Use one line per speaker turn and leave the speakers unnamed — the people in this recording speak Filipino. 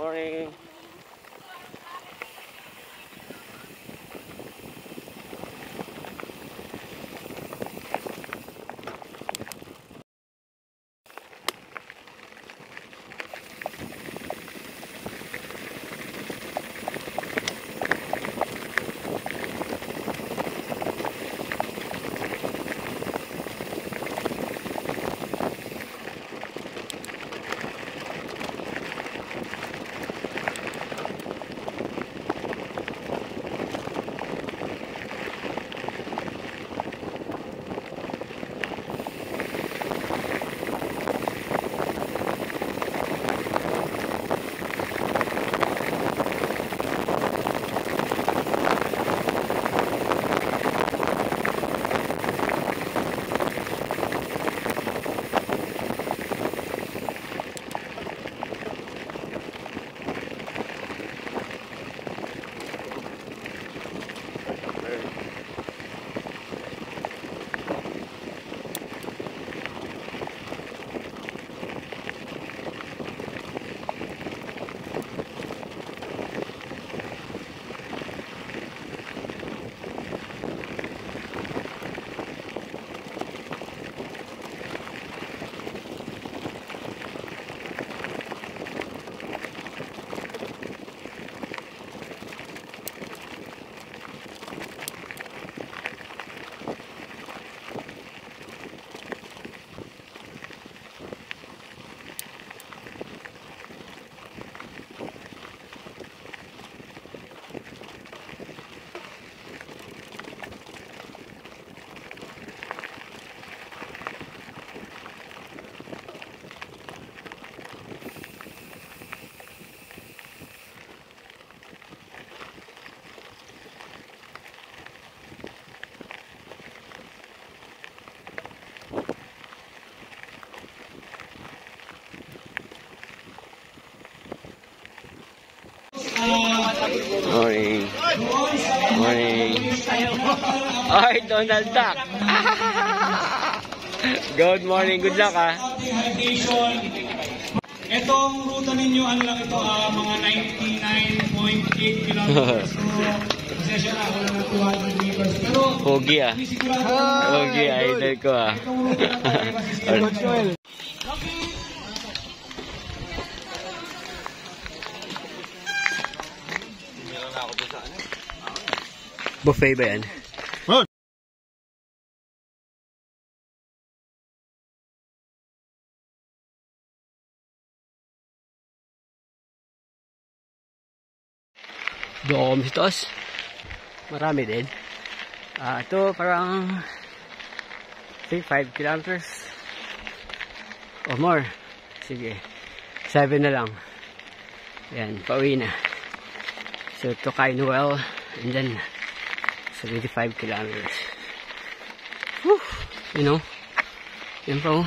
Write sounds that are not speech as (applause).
Morning. Morning. Morning. Ay, Donald Duck. (laughs) Good morning. Good luck, ah.
ating hydration. Itong ruta ninyo, ano lang ito, ah, mga 99.8 kilometers. So, pasensya na, wala na 200 meters. Pero,
Pogi, ah. Pogi, idol ko, ah.
itong ruta na tayo (laughs) masisimulan.
Buffet ba yan? Doon sa taas. Marami din. Ah, ito parang I think 5 kilometers or more. Sige. 7 na lang. Yan, pauwi na. So, to Kainwell and then 75 kilometers. Whew, you know, yun po.